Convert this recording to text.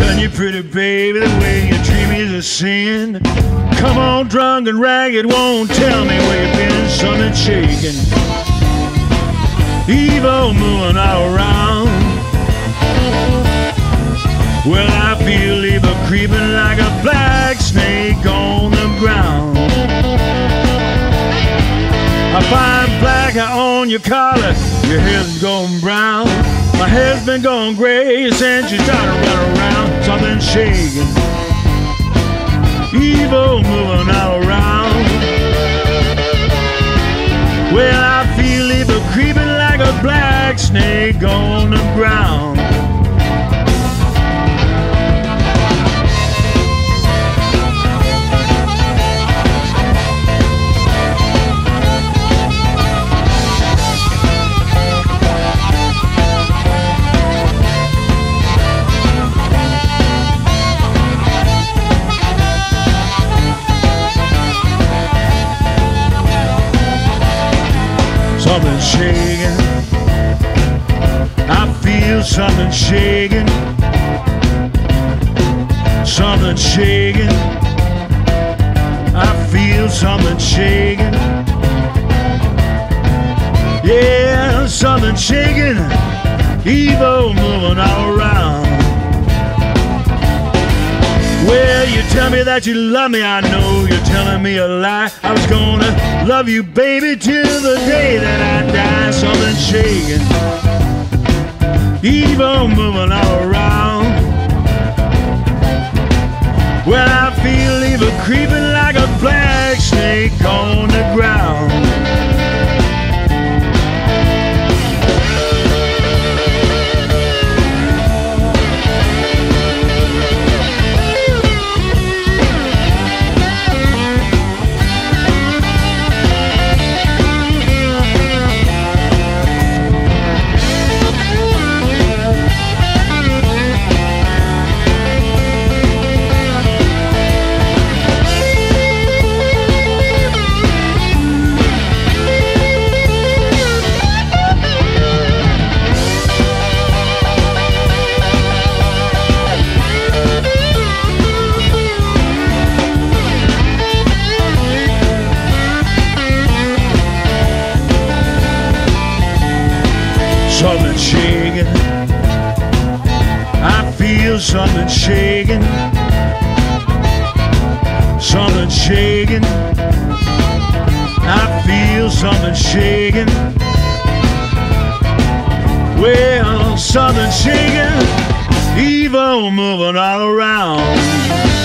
Done you pretty baby, the way you treat me is a sin. Come on, drunk and ragged, won't tell me where you've been. Something shaking, evil moving all around. Well, I feel evil creeping like a black snake on the ground. I find black on your collar, your hair's going brown. My hair's been going gray since you started running around. Something shaking, evil moving all around. Well, I feel evil creeping like a black snake on the ground. Something shaking. I feel something shaking. Something shaking. I feel something shaking. Yeah, something shaking. Evil moving all around. Tell me that you love me, I know you're telling me a lie. I was gonna love you, baby, till the day that I die. Something shaking, evil moving all Something shaking. I feel something shaking. Something shaking. I feel something shaking. Well, something shaking. Evil moving all around.